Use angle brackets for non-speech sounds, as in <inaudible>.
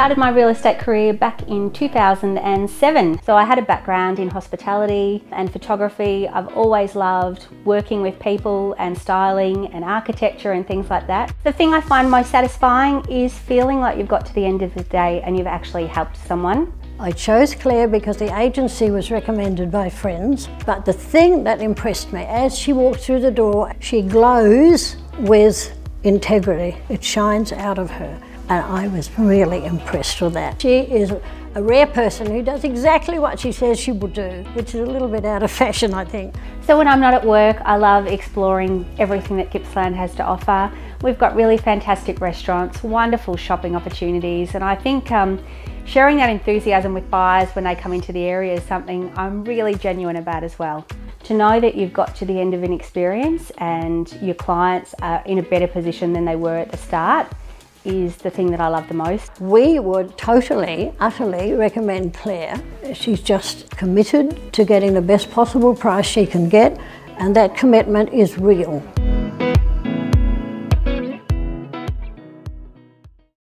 started my real estate career back in 2007. So I had a background in hospitality and photography. I've always loved working with people and styling and architecture and things like that. The thing I find most satisfying is feeling like you've got to the end of the day and you've actually helped someone. I chose Clare because the agency was recommended by friends, but the thing that impressed me, as she walked through the door, she glows with integrity. It shines out of her. And I was really impressed with that. She is a rare person who does exactly what she says she will do, which is a little bit out of <laughs> fashion, I think. So when I'm not at work, I love exploring everything that Gippsland has to offer. We've got really fantastic restaurants, wonderful shopping opportunities, and I think um, sharing that enthusiasm with buyers when they come into the area is something I'm really genuine about as well. To know that you've got to the end of an experience and your clients are in a better position than they were at the start is the thing that I love the most. We would totally, utterly recommend Clare. She's just committed to getting the best possible price she can get and that commitment is real.